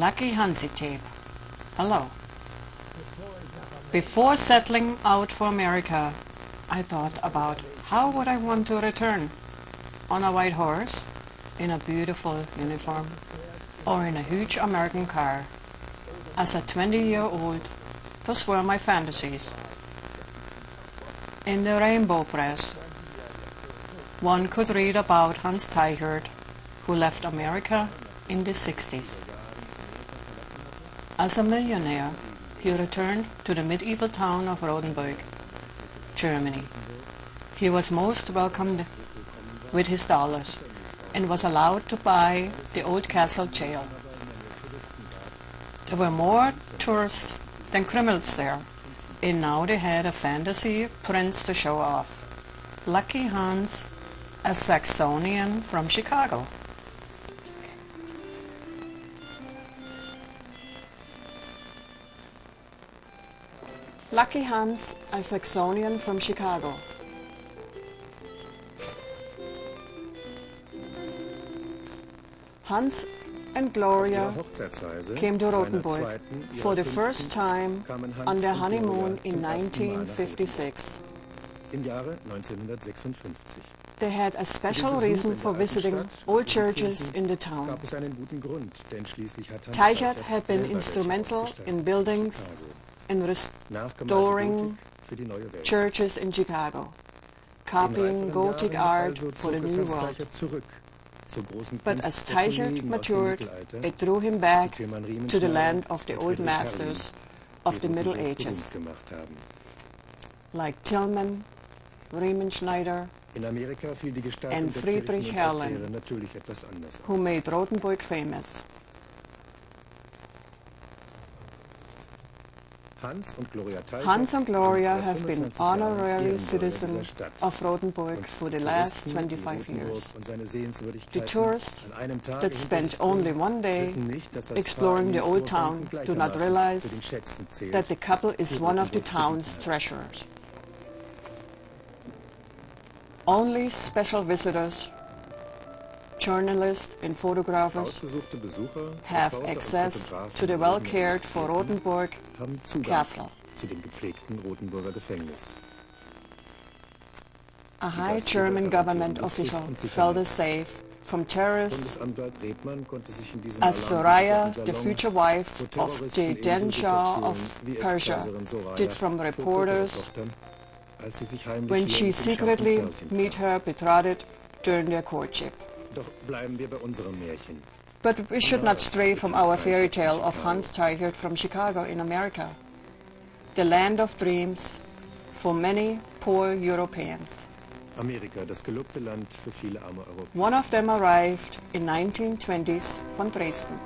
Lucky Hansi tape. Hello. Before settling out for America, I thought about how would I want to return? On a white horse? In a beautiful uniform? Or in a huge American car? As a 20-year-old, those were my fantasies. In the Rainbow Press, one could read about Hans Teichert, who left America in the 60s. As a millionaire, he returned to the medieval town of Rothenburg, Germany. He was most welcomed with his dollars and was allowed to buy the old castle jail. There were more tourists than criminals there, and now they had a fantasy prince to show off. Lucky Hans, a Saxonian from Chicago. Lucky Hans, a Saxonian from Chicago. Hans and Gloria came to Rothenburg for the first time on their honeymoon in 1956. They had a special reason for visiting old churches in the town. Teichert had been instrumental in buildings and restoring churches in Chicago, copying Gothic art for the New World. But as Teichert matured, it drew him back to the land of the old masters of the Middle Ages, like Tilman, Riemenschneider, and Friedrich Herrmann, who made Rothenburg famous. Hans and Gloria have been honorary citizens of Rothenburg for the last 25 years. The tourists that spend only one day exploring the old town do not realize that the couple is one of the town's treasures. Only special visitors journalists and photographers have access to the well-cared-for Rothenburg Castle. A high German government official felt as safe from terrorists as Soraya, the future wife of the then Shah of Persia, did from reporters when she secretly met her betrothed during their courtship. Doch bleiben wir bei unserem Märchen. But we should not stray from our fairy tale of Hans Teichert from Chicago in America, the land of dreams for many poor Europeans. Amerika, das gelobte Land für viele arme Europäer. One of them arrived in 1920s from Dresden.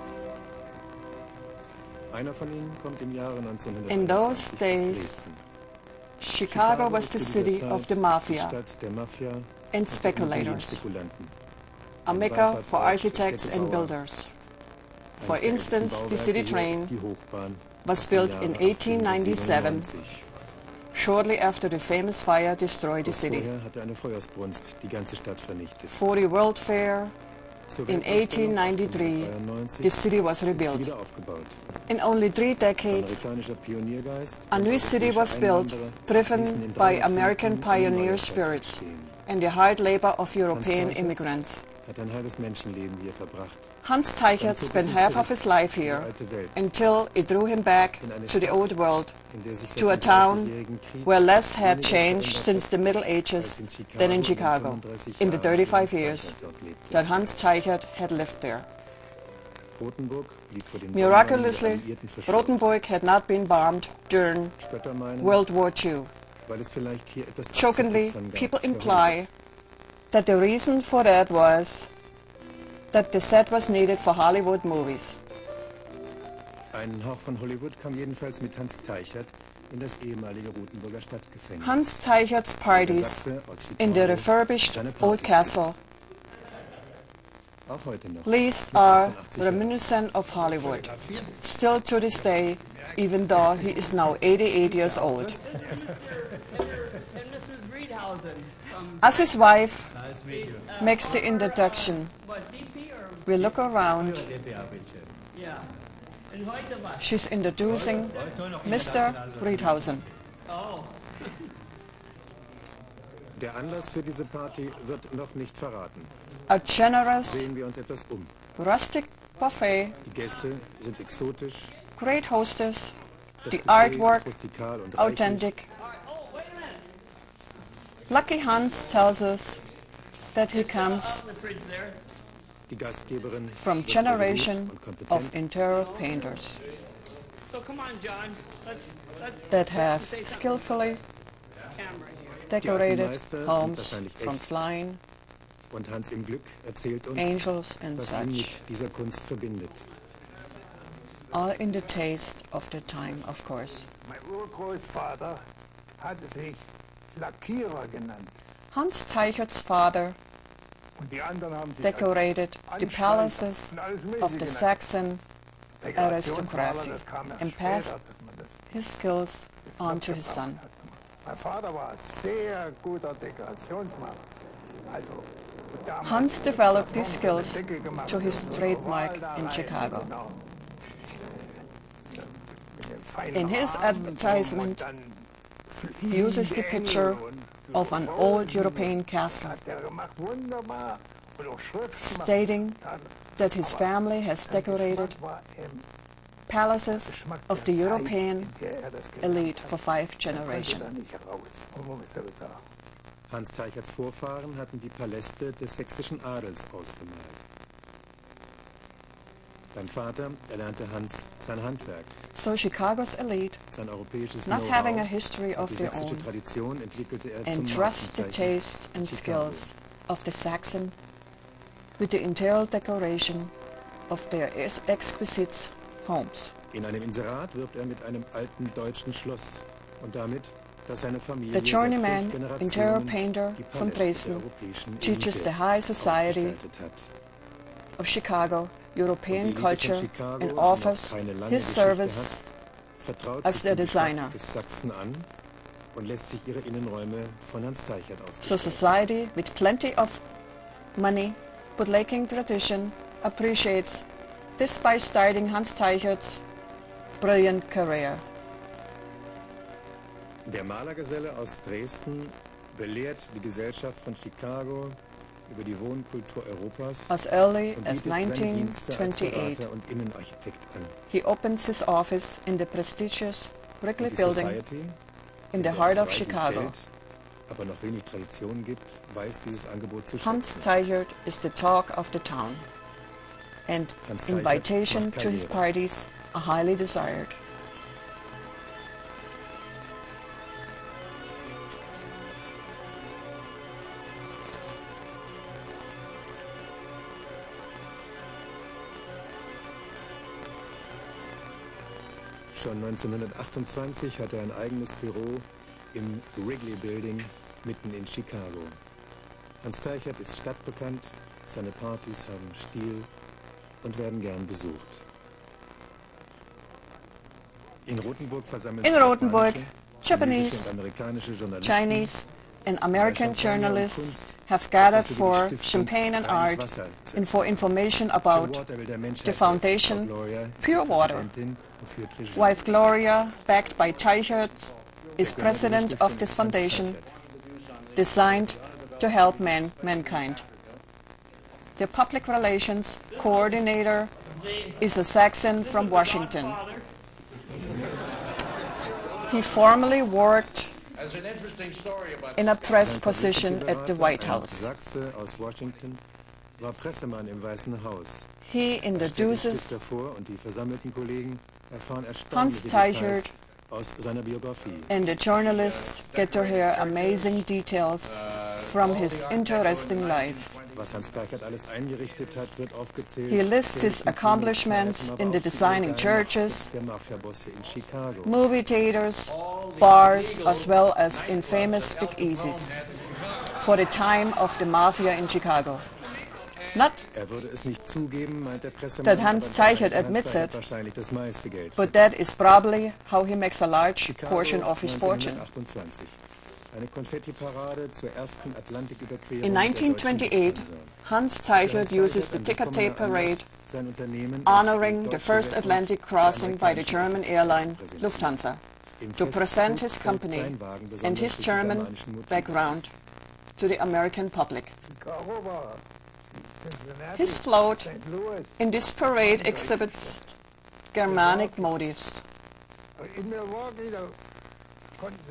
Einer von ihnen kommt im Jahre 1921 In those days, Chicago was the city of the Mafia and speculators. A mecca for architects and builders. For instance, the city train was built in 1897, shortly after the famous fire destroyed the city. For the World Fair in 1893, the city was rebuilt. In only three decades, a new city was built, driven by American pioneer spirits and the hard labor of European immigrants. Hat ein halbes Menschenleben hier verbracht. Hans Teichert spent half of his life here until it drew him back to the old world, to a town where less had changed since the Middle Ages than in Chicago in the 35 years that Hans Teichert had lived there. Miraculously, Rotenburg had not been bombed during World War II. Jokingly, people imply that the reason for that was that the set was needed for Hollywood movies. Ein Hauch von Hollywood kam jedenfalls mit Hans Teichert in das ehemalige Rothenburger Stadtgefängnis. Hans Teichert's parties in the refurbished old castle Auch heute noch. least are reminiscent of Hollywood, still to this day, even though he is now 88 years old. And Mrs. Reedhausen from As his wife Nice to meet you. makes the introduction, what DP or we look around. She's introducing Mr. Riedhausen. Der Anlass für diese Party wird noch nicht verraten. A generous, Sehen wir uns etwas um. rustic buffet, Die Gäste sind exotisch, great hostess, the artwork authentic. Lucky Hans tells us that he comes The fridge there. Die Gastgeberin from generation resolut und kompetent. of interior painters So come on, John. Let's let's that have say skillfully decorated homes wahrscheinlich from flying Und Hans im Glück erzählt uns, angels and was ihn such, mit dieser Kunst verbindet. all in the taste of the time, of course. Mein Urgroßvater hatte sich Lackierer genannt. Hans Teichert's father Und die haben decorated the palaces und alles Mögliche of the. Saxon aristocracy das kam erst and passed dass man das his skills on to his son. hat. Mein Vater war ein sehr guter Dekorationsmaler. Also, damals Hans er developed these Form von der skills to his trademark er in Chicago. genau. Mit dem feinen In his advertisement, und dann He uses the picture of an old European castle, stating that his family has decorated palaces of the European elite for five generations. Hans Teicherts Vorfahren hatten die Paläste des sächsischen Adels ausgemalt. Beim Vater erlernte Hans sein Handwerk, So Chicago's elite, sein europäisches not having a history of their own, Tradition entwickelte er zum entrust the tastes and Chicago. skills of the Saxon with the interior decoration of their ex- exquisite homes. In einem Inserat wirbt er mit einem alten deutschen Schloss und damit, dass seine Familie The journeyman interior painter der Dresden teaches the high society. Of Chicago, European culture, Chicago, and offers his service their den Geschmack designer. an und lässt sich ihre Innenräume von Hans Teichert So society with plenty of money but lacking tradition appreciates this by starting Hans Teichert's brilliant career. Der Malergeselle aus Dresden belehrt die Gesellschaft von Chicago über die Wohnkultur Europas As early as bietet seine Dienste als 1928, Berater und Innenarchitekt an. he opens his office in the prestigious Wrigley Building in the heart of Chicago. Geld, aber noch wenig Tradition gibt, weiß dieses Angebot zu Hans. Teichert is the talk of the town, and invitation to his parties are highly desired. Schon 1928 hat er ein eigenes Büro im Wrigley Building mitten in Chicago. Hans Teichert ist stadtbekannt, seine Partys haben Stil und werden gern besucht. In Rothenburg versammeln In sich Rothenburg, japanische, Japanese, amerikanische Journalisten, Chinese and American journalists have gathered etwas über die for champagne and art and for information about Water will der Menschheit the foundation helfen. Frau Gloria ist Pure Water. Präsidentin und führt Regie. wife Gloria, backed by Teichert, is Der Gründer dieser president of this foundation designed to help man, mankind. The public relations coordinator is a Saxon from Washington. He formerly worked There's an interesting story about in a press position at the White House. Sachse aus Washington war Pressemann im Weißen Haus. He Er stellt den introduces Stifter vor und die versammelten Kollegen erfahren Hans erstaunliche Teichert aus seiner Biografie. and the journalists get to hear amazing details from his interesting life. Was Hans alles eingerichtet hat, wird aufgezählt. He lists his accomplishments in the designing churches, in Chicago. movie theaters, bars, as well as in famous speakeasies for the time of the mafia in Chicago. Not Er würde es nicht zugeben, meint der Pressemann, That Hans Hans admits it, wahrscheinlich das meiste Geld. but that is probably how he makes a large portion of his fortune. 1928. Eine Konfettiparade zur ersten Atlantiküberquerung In 1928, Hans Teichert uses the ticker tape parade honoring the first Atlantic crossing by the German airline Lufthansa, to present his company and his German background to the American public. His float in this parade exhibits Germanic motifs.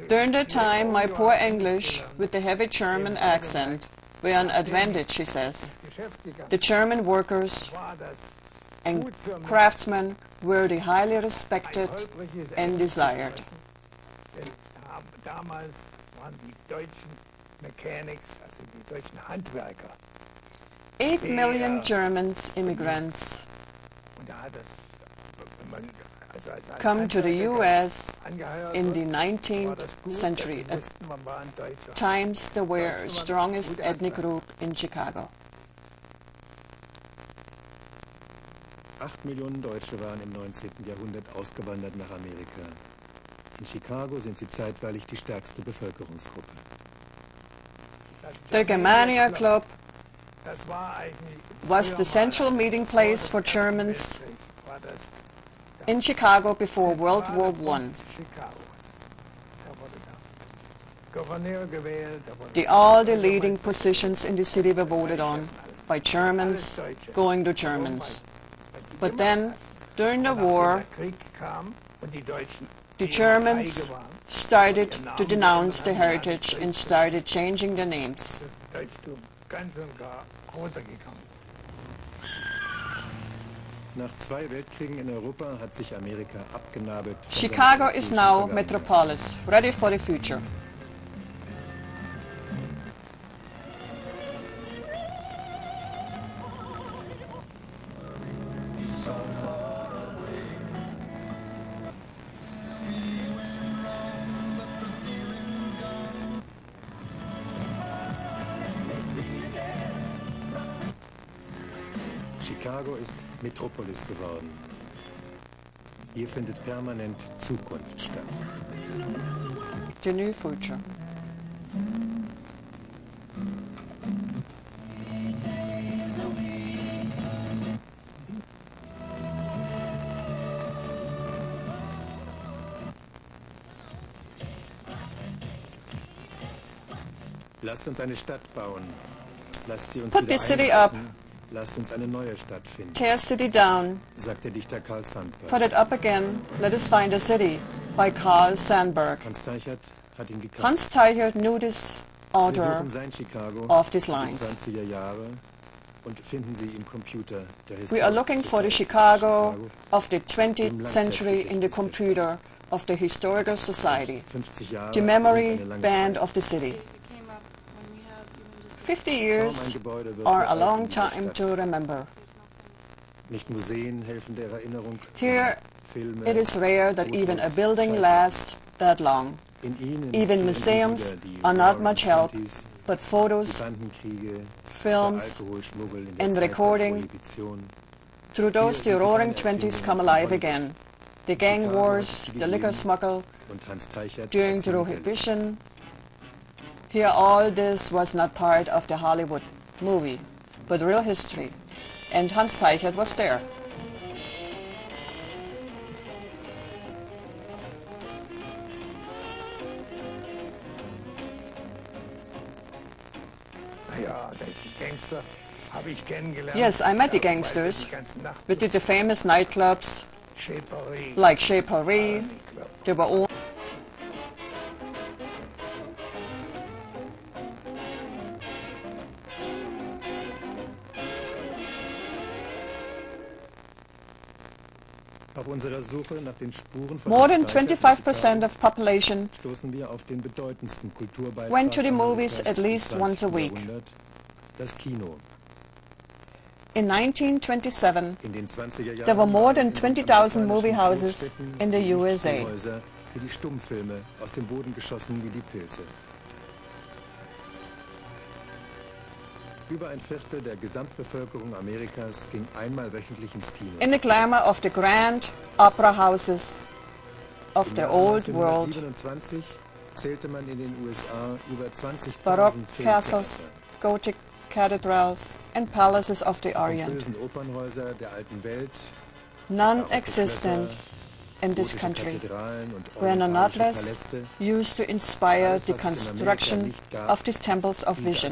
During the time, my poor English, with the heavy German accent, were an advantage, he says. The German workers and craftsmen were the highly respected and desired. Eight million Germans immigrants come to the U.S. in the 19th century, at times they were strongest ethnic group in Chicago. Acht Millionen Deutsche waren im 19. Jahrhundert ausgewandert nach Amerika. In Chicago sind sie zeitweilig die stärkste Bevölkerungsgruppe. The Germania Club was the central meeting place for Germans in Chicago before World War I. The, all the leading positions in the city were voted on by Germans going to Germans. But then, during the war, the Germans started to denounce the heritage and started changing the names. Nach zwei Weltkriegen in Europa hat sich Amerika abgenabelt. Chicago is now metropolis, ready for the future. Chicago ist Metropolis geworden. Hier findet permanent Zukunft statt. The new future. Lasst uns eine Stadt bauen. Lasst sie uns Put the city up. Lasst uns eine neue Stadt finden, Tear city down, sagt der Dichter Karl Sandberg. put it up again, let us find a city, by Carl Sandburg. Hans Teichert hat ihn gekauft. Hans Teichert knew this Chicago of these lines. 20er Jahre und finden sie im Computer der We are looking for the Chicago of the 20th century in the computer of the Historical Society, 50 Jahre the memory band of the city. 50 years are a long time to remember. Nicht Museen helfen der Erinnerung. Here it is rare that even a building lasts that long. Even museums are not much help, but photos films, der Alkoholschmuggel in der and recording through those the Hier sind sie roaring twenties come alive again. The gang wars, the liquor smuggle Und Hans Teichert during the. Prohibition. Here all this was not part of the Hollywood movie, but real history. And Hans Teichert was there. Ja, die Gangster habe ich kennengelernt. Yes, I met the er gangsters. ganzen Nacht- We did the famous nightclubs like Chez Paree. They were all more than Teichert in 25% of population stoßen wir auf den bedeutendsten Kulturbeitrag Went to the movies at least once a week. Das Kino. in 1927. In den 20er Jahren There were more than 20,000 movie houses in the USA. Über ein Viertel der Gesamtbevölkerung Amerikas ging einmal wöchentlich ins Kino. In the glamour of the grand opera houses of Im the Jahr old world, 1927 zählte man in den USA über 20.000 Baroque Filmtheater. castles, Gothic cathedrals, and palaces of the Orient, non-existent in this country, were nonetheless used to inspire the construction of these temples of vision.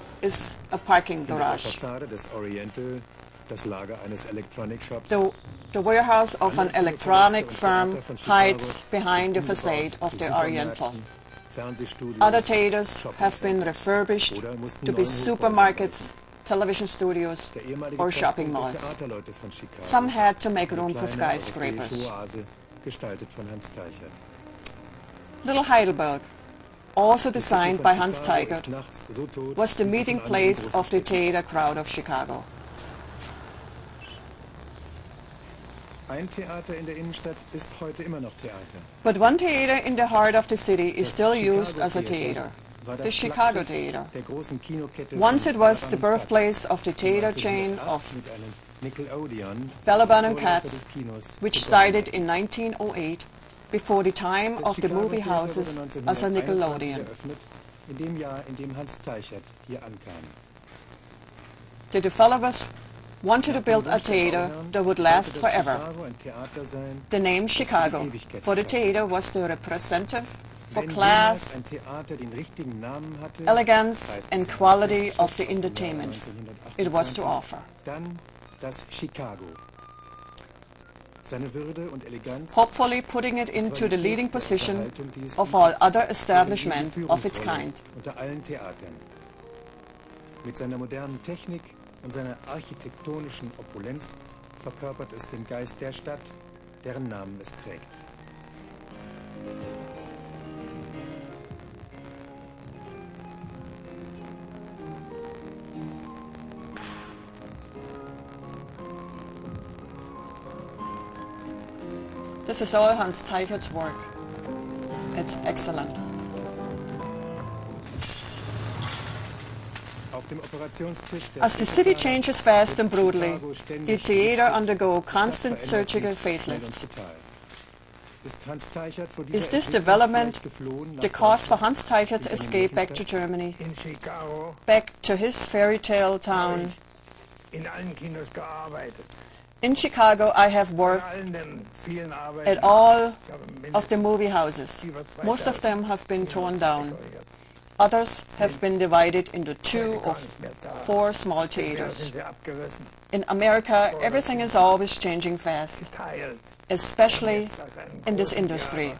is a parking garage. The, the warehouse of an electronic firm hides behind the facade of the Oriental. Other theaters have been refurbished to be supermarkets television studios or shopping malls. Some had to make room for skyscrapers. Little Heidelberg, also designed by Hans Teichert, was the meeting place of the theater crowd of Chicago. But one theater in the heart of the city is still used as a theater the Chicago Theater. Once it was the birthplace of the theater chain of Balaban and Katz, which started in 1908, before the time of the movie houses as a Nickelodeon. The developers wanted to build a theater that would last forever. The name Chicago for the theater was the representative for class, elegance and quality of the entertainment it was to offer. Hopefully putting it into the leading position of all other establishments of its kind. Mit seiner modernen Technik und seiner architektonischen Opulenz verkörpert es den Geist der Stadt, deren Namen es trägt. This is all Hans Teichert's work. It's excellent. As the city changes fast and brutally, the theater undergo constant surgical facelifts. Is this development the cause for Hans Teichert's escape back to Germany, back to his fairy tale town? In Chicago, I have worked at all of the movie houses. Most of them have been torn down. Others have been divided into two or four small theaters. In America, everything is always changing fast, especially in this industry.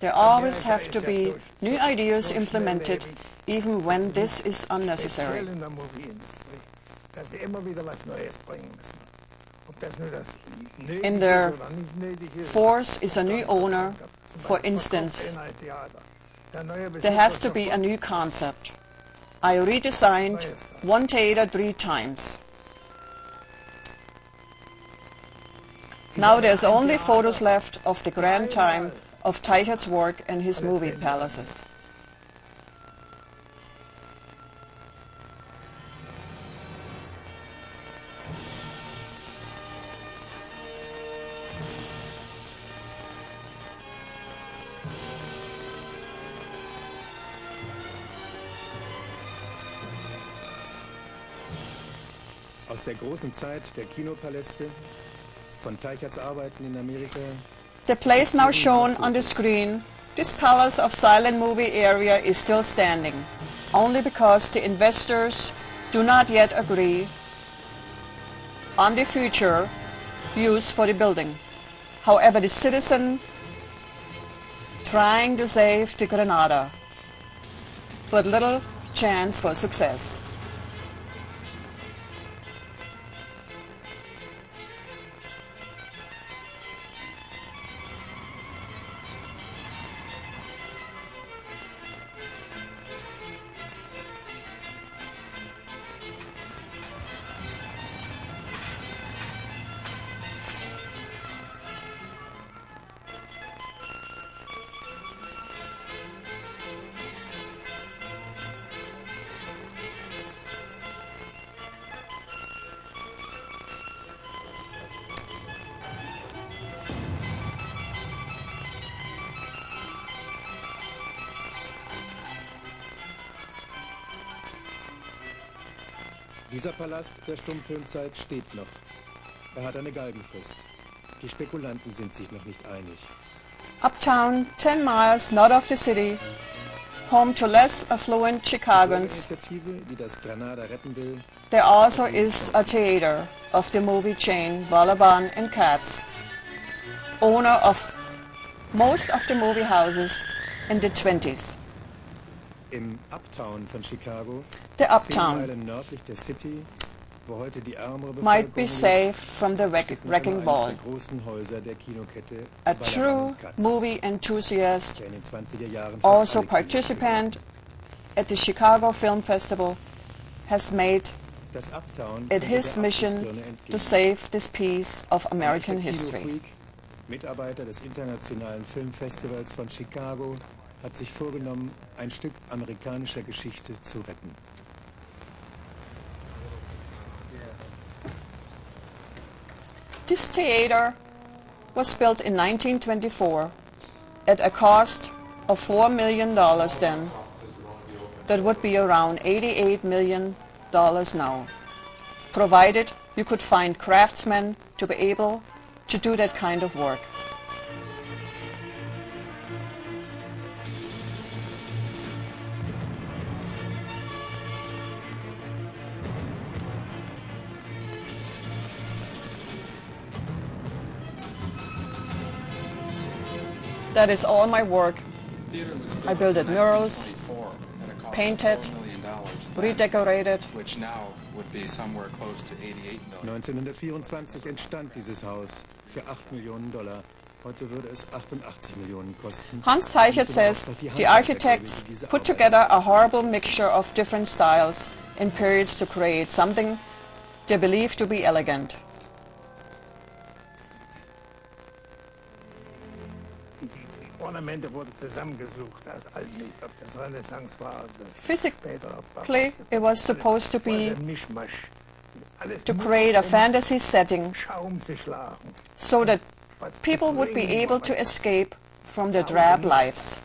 There always have to be new ideas implemented, even when this is unnecessary dass sie immer wieder was Neues bringen müssen. Ob das nur das In their force is a new owner, for instance. There has to be a new concept. I redesigned one theater three times. Now there's only photos left of the grand time of Teichert's work and his movie palaces. Der großen Zeit der Kinopaläste, von Teicherts Arbeiten in Amerika. The place now shown on the screen, this palace of silent movie area is still standing, only because the investors do not yet agree on the future use for the building. However, the citizen trying to save the Granada, but little chance for success. Dieser Palast der Stummfilmzeit steht noch. Er hat eine Galgenfrist. Die Spekulanten sind sich noch nicht einig. Uptown, 10 miles north of the city, home to less affluent Chicagoans. There also is a theater of the movie chain Balaban and Katz, owner of most of the movie houses in the 20s. Im Uptown von Chicago, the Uptown, nördlich der City, might be saved from the wrecking ball. A true movie enthusiast, also participant at the Chicago Film Festival, has made it his mission to save this piece of American history. Mitarbeiter des Internationalen Filmfestivals von Chicago hat sich vorgenommen, ein Stück amerikanischer Geschichte zu retten. This theater was built in 1924 at a cost of $4 million then. That would be around $88 million now, provided you could find craftsmen to be able to do that kind of work. That is all my work. I built it, murals, painted, redecorated. Which now would be somewhere close to 88 million. 1924 entstand dieses Haus für 8 Millionen Dollar. Heute würde es 88 Millionen kosten. Hans Teichert says the architects put together a horrible mixture of different styles and periods to create something they believe to be elegant. Ornamente wurden zusammengesucht aus alten, ob das Renaissance war. Physically, it was supposed to be to create a fantasy setting so that people would be able to escape from their drab lives.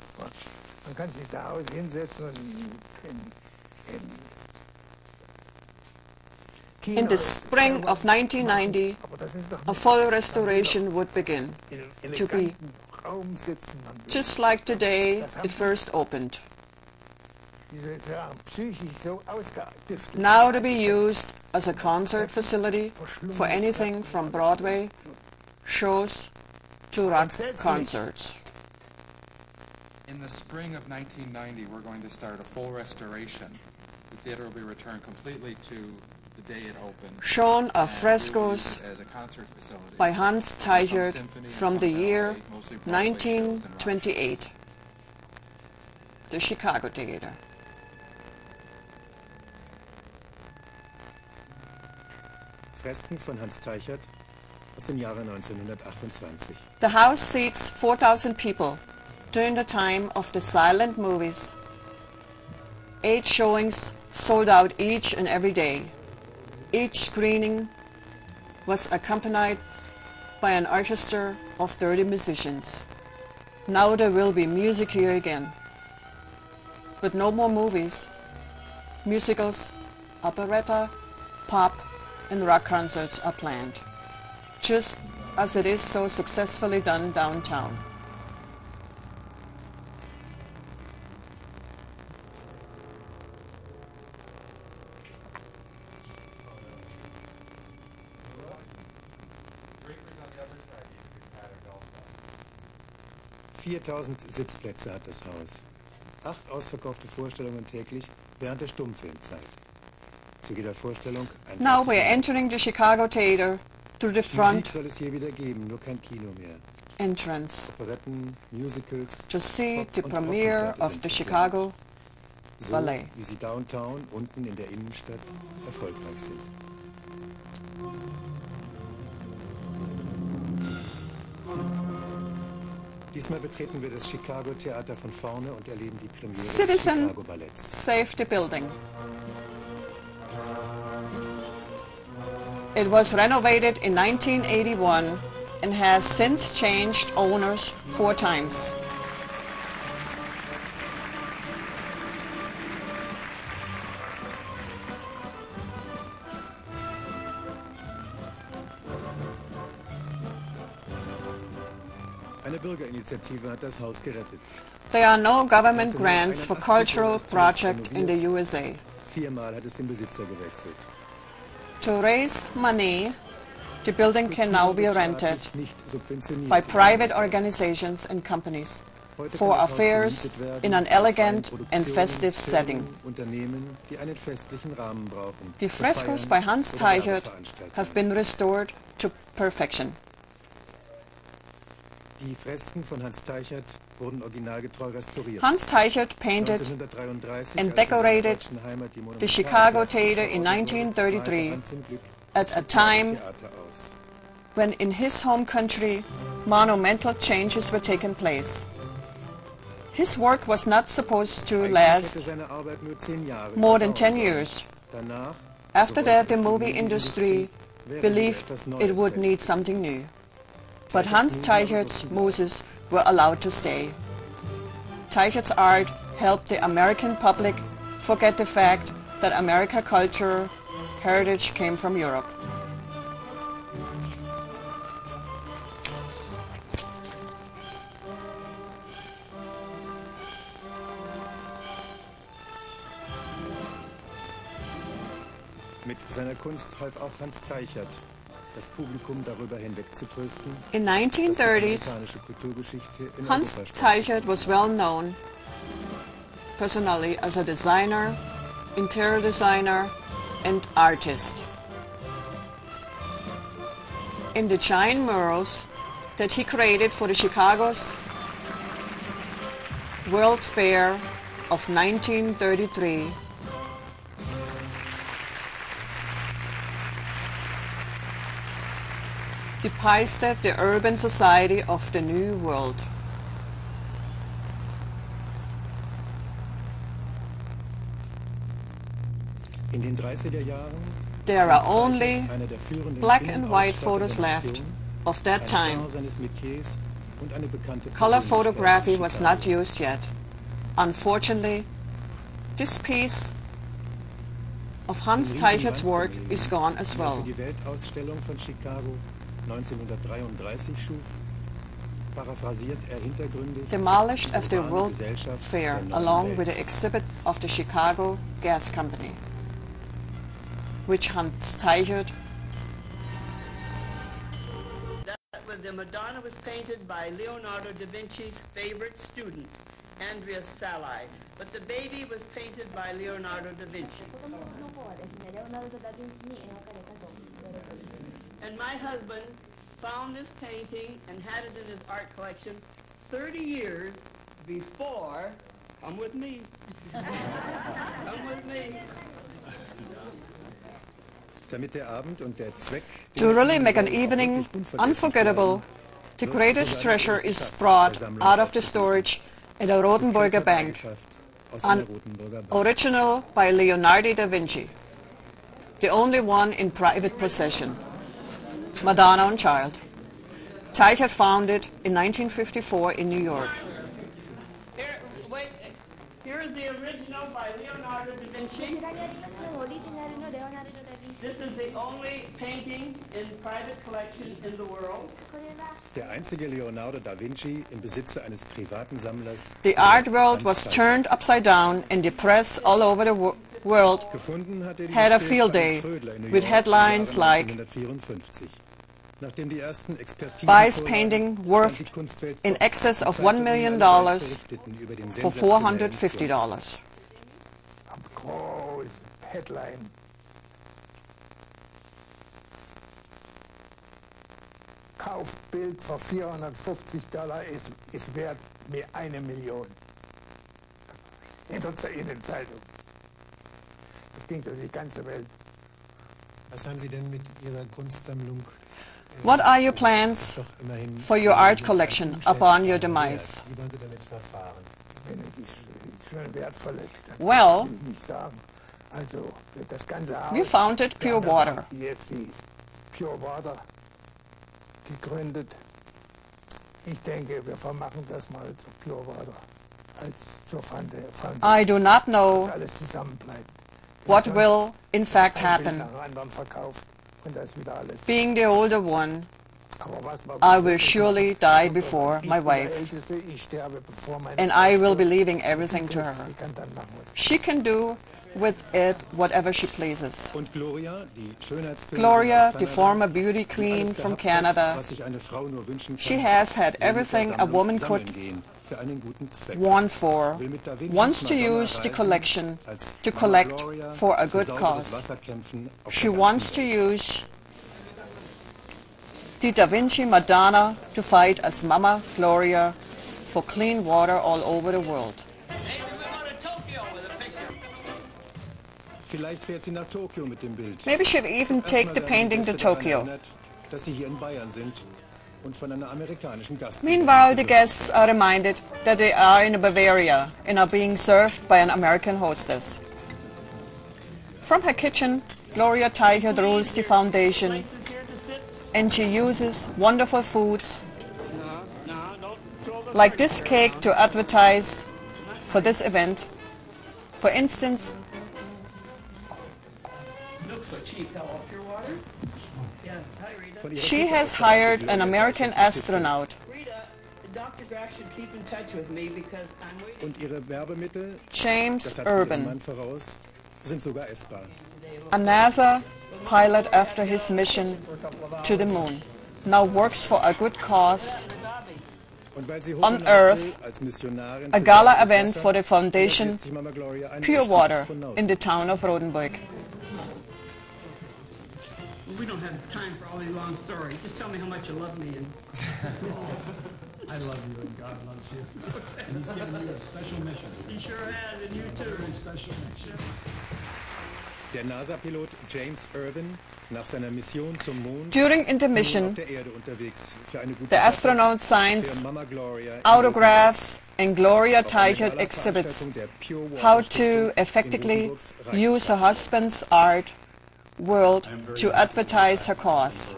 In the spring of 1990, a full restoration would begin to be just like the day it first opened. Now to be used as a concert facility for anything from Broadway shows to rock concerts. In the spring of 1990, we're going to start a full restoration. The theater will be returned completely to shown are frescoes by Hans Teichert from the year 1928, the Chicago Theater. Fresken von Hans Teichert aus dem Jahre 1928. The house seats 4,000 people during the time of the silent movies. Eight showings sold out each and every day. Each screening was accompanied by an orchestra of 30 musicians. Now there will be music here again. But no more movies. Musicals, operetta, pop, and rock concerts are planned, just as it is so successfully done downtown. Viertausend Sitzplätze hat das Haus. Acht ausverkaufte Vorstellungen täglich während der Stummfilmzeit. Zu jeder Vorstellung ein Now we're entering the Chicago Theater through the front Musik soll es hier wieder geben, nur kein Kino mehr. entrance Operetten, Musicals, to see Pop- the premiere of the. Chicago so, Ballet. wie sie downtown unten in der Innenstadt erfolgreich sind. Diesmal betreten wir das Chicago Theater von vorne und erleben die Premiere des Citizen Chicago Balletts. Save the building. It was renovated in 1981 and has since changed owners four times. Eine Bürgerinitiative hat das Haus gerettet. There are no government grants for cultural projects in the USA. Viermal hat es den Besitzer gewechselt. To raise money, the building can now be rented by private organizations and companies for affairs in an elegant and festive setting. The frescoes by Hans Teichert have been restored to perfection. Die Fresken von Hans Teichert wurden originalgetreu restauriert. Hans Teichert painted and decorated the Chicago Theater in 1933 at a time when in his home country monumental changes were taking place. His work was not supposed to last more than 10 years. After that, the movie industry believed it would need something new. But Hans Teichert's Moses were allowed to stay. Teichert's art helped the American public forget the fact that American culture heritage came from Europe. Mit seiner Kunst half auch Hans Teichert, das Publikum darüber hinwegzutrösten. In 1930s, Hans Teichert was well known personally as a designer, interior designer, and artist. In the giant murals that he created for the Chicago's World Fair of 1933, depicted the urban society of the New World. In den 30er Jahren There are only black and white photos left of that time. Color photography was not used yet. Unfortunately, this piece of Hans Teichert's work is gone as well. 1933 schuf, paraphrasiert er Hintergründe demolished after World Fair along with the exhibit of the Chicago Gas Company, which Hans Teichert the Madonna was painted by Leonardo da Vinci's favorite student, Andrea Salai, but the baby was painted by Leonardo da Vinci. And my husband found this painting and had it in his art collection 30 years before. Come with me. Come with me. To really make an evening unforgettable, the greatest treasure is brought out of the storage in the Rothenburger Bank, an original by Leonardo da Vinci, the only one in private possession. Madonna and Child. Teichert found it in 1954 in New York. Here, wait, here is the original by Leonardo da Vinci. This is the only painting in private collection in the world. Der einzige Leonardo da Vinci im Besitze eines privaten Sammlers. The art world was turned upside down and the press all over the world er had a field day with headlines like Buys painting worth in excess of $1 million for $450. Headline. Kaufbild für 450 Dollar ist, ist wert mehr eine Million. In der Innenzeitung. Das ging durch die ganze Welt. Was haben Sie denn mit Ihrer Kunstsammlung What are your plans for your art collection upon your demise? Well, we founded Pure Water. I do not know what will in fact happen. Being the older one, I will surely die before my wife, and I will be leaving everything to her. She can do with it whatever she pleases. Gloria, the former beauty queen from Canada, she has had everything a woman could want for, wants to use the collection to collect for a good cause. She wants to use the Da Vinci Madonna to fight as Mama Gloria for clean water all over the world. Maybe she'll even take the painting to Tokyo. Meanwhile, the guests are reminded that they are in Bavaria and are being served by an American hostess. From her kitchen, Gloria Teichert rules the foundation and she uses wonderful foods like this cake to advertise for this event. For instance, she has hired an American astronaut. James Irwin, a NASA pilot after his mission to the moon, now works for a good cause on Earth, a gala event for the foundation Pure Water in the town of Rothenburg. We don't have time for all these long stories. Just tell me how much you love me. And I love you and God loves you. And he's given you a special mission. He sure has, and you too. Very special mission. Der NASA-Pilot James Irwin nach seiner Mission zum Mond During intermission, auf der Erde unterwegs für eine gute the astronaut für signs Mama Gloria autographs and Gloria Teichert exhibits Gala-Veranstaltung der Pure Water how to effectively use her husband's art world to advertise her cause.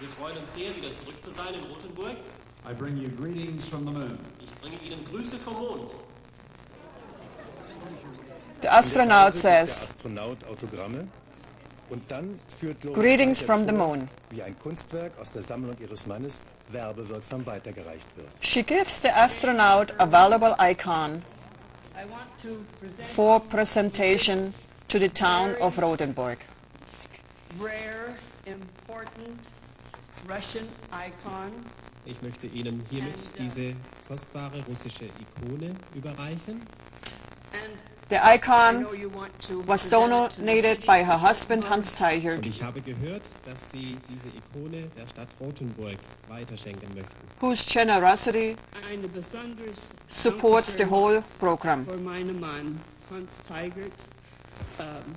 Wir freuen uns sehr, wieder zurück zu sein in Rothenburg. I bring you greetings from the moon. Ich bringe Ihnen Grüße vom Mond. The astronaut says, und dann führt Greetings from the moon. wie ein Kunstwerk aus der Sammlung ihres Mannes werbewirksam weitergereicht wird. She gives the astronaut a valuable icon for presentation to the town of Rodenburg. rare, important Russian icon. Ich möchte Ihnen hiermit And, uh, diese kostbare russische Ikone überreichen. And The I icon know you want to was present it to the donated by her husband Hanns Teichert, Und ich habe gehört, dass Sie diese Ikone der Stadt Rothenburg weiterschenken möchten. whose generosity supports the whole program. für meinen Mann, Hanns Teichert, ähm,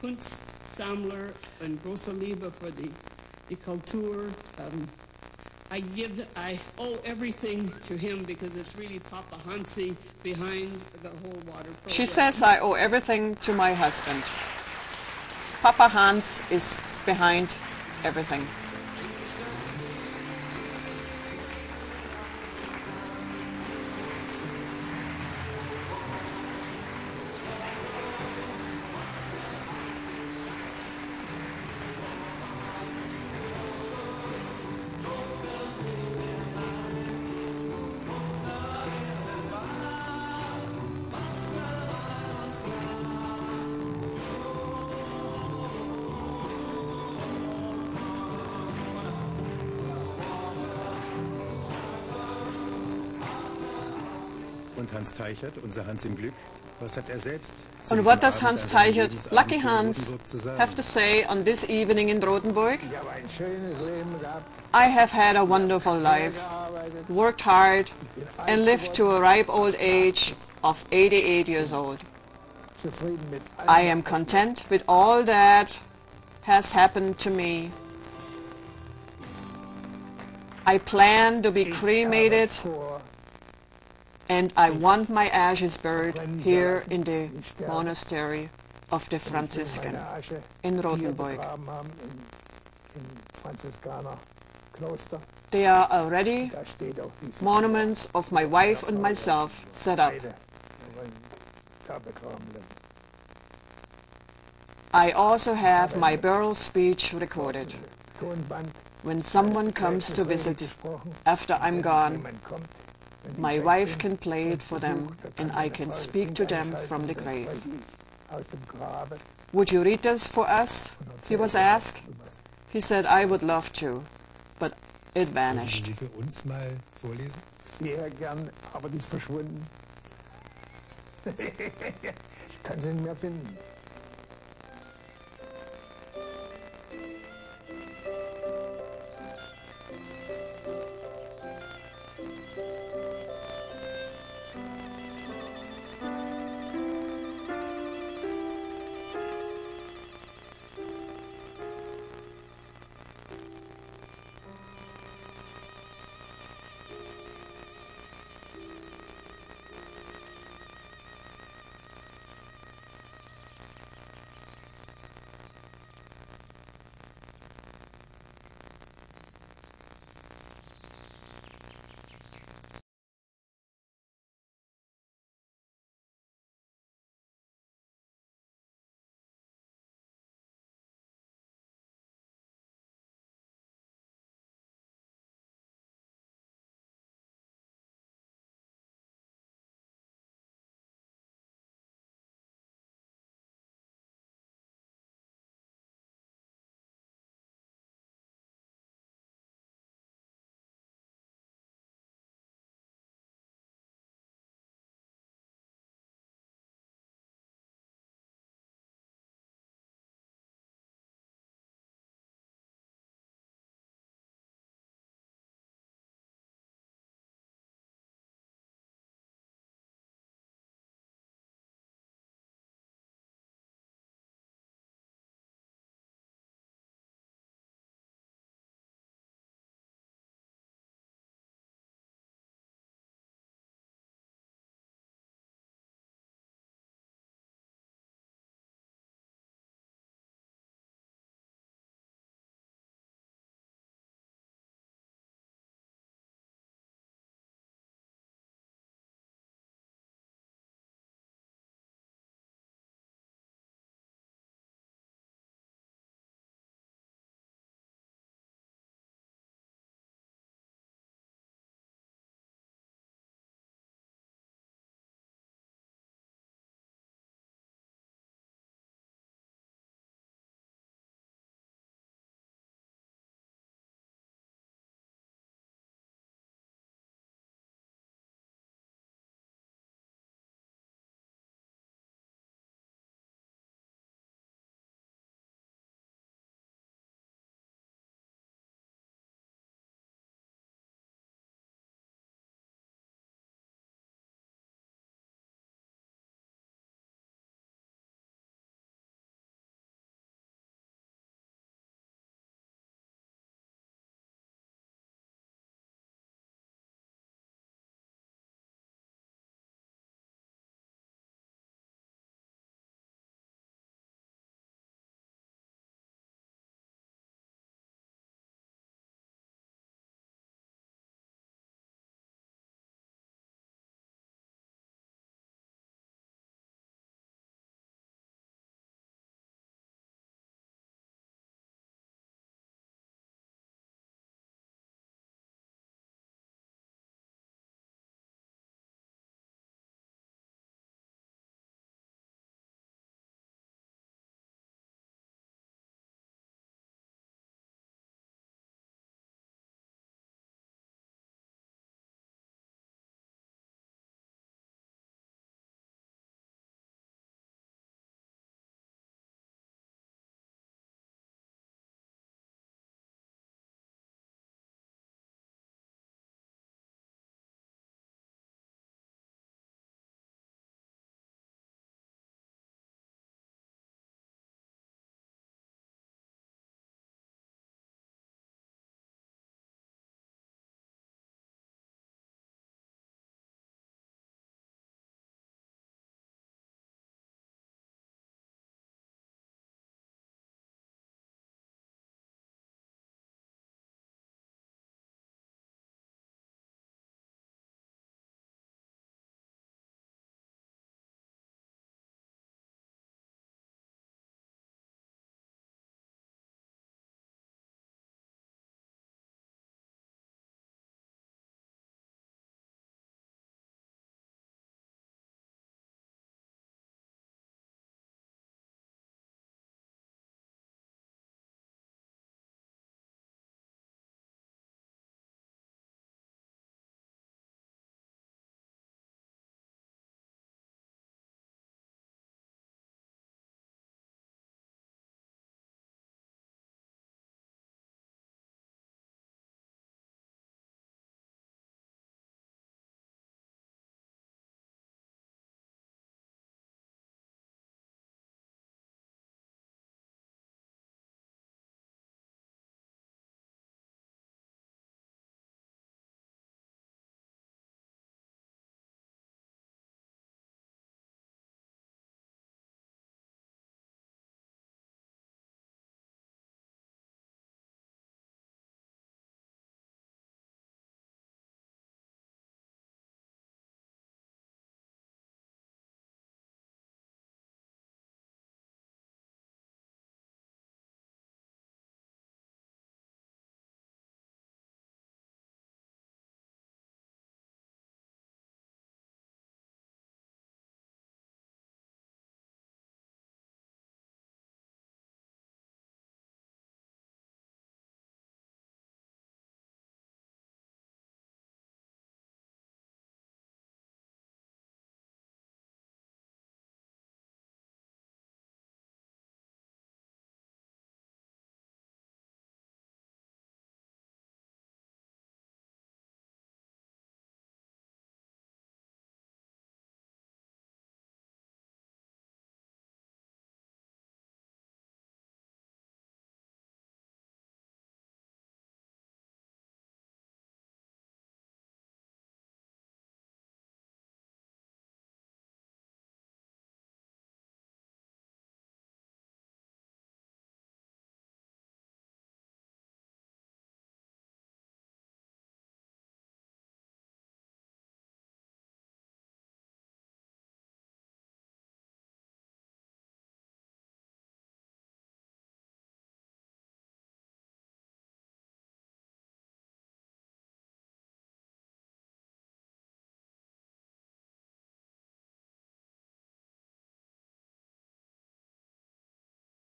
Kunstsammler und große Liebe für die, die Kultur. Um, I give, I owe everything to him because it's really Papa Hansi behind the whole water program. She says I owe everything to my husband. Papa Hans is behind everything. Hanns Teichert, unser Hans im Glück, was hat er selbst zu And what does Abend Hanns Teichert, Lucky Hans, Rothenburg zu sagen? have to say on this evening in Rothenburg? Ich habe ein schönes Leben gehabt, I have had a wonderful life, worked hard, and lived to a ripe old age of 88 years old. zufrieden mit allem. I am content with all that has happened to me. I plan to be cremated habe vor, and I want my ashes buried here in the monastery of the Franciscan in Kloster. They are already monuments of my wife and myself set up. I also have my burial speech recorded. When someone comes to visit after I'm gone, my wife can play it for them and I can speak to them from the grave. Would you read this for us? He was asked. He said, I would love to, but it vanished.